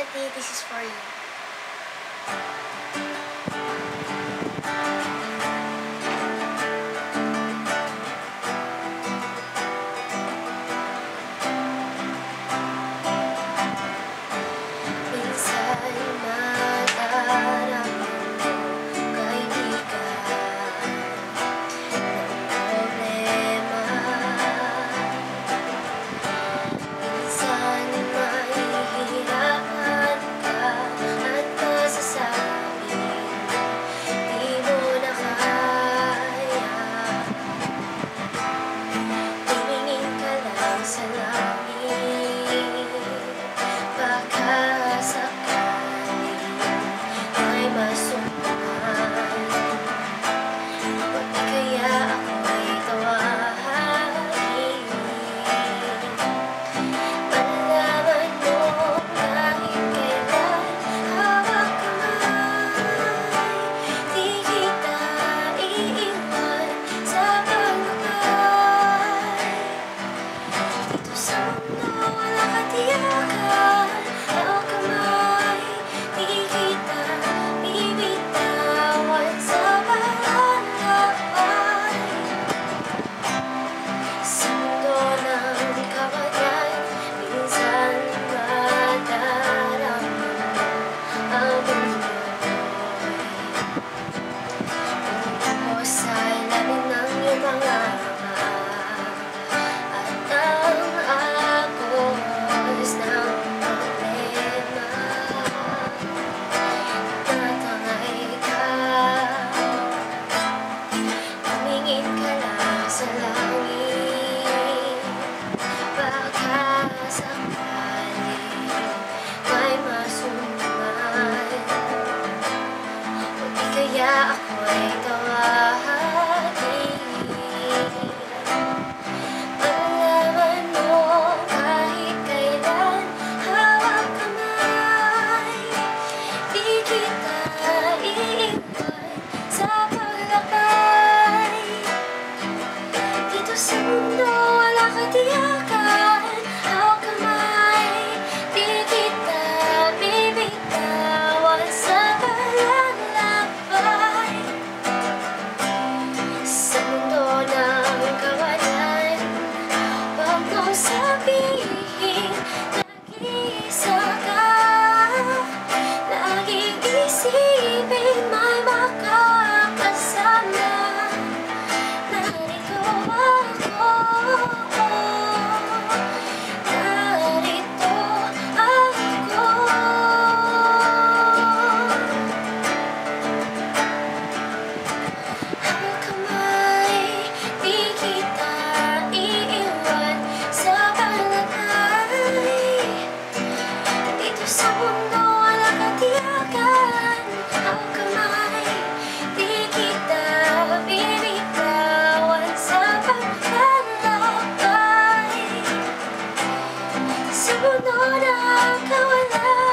This is for you. やアポの中はない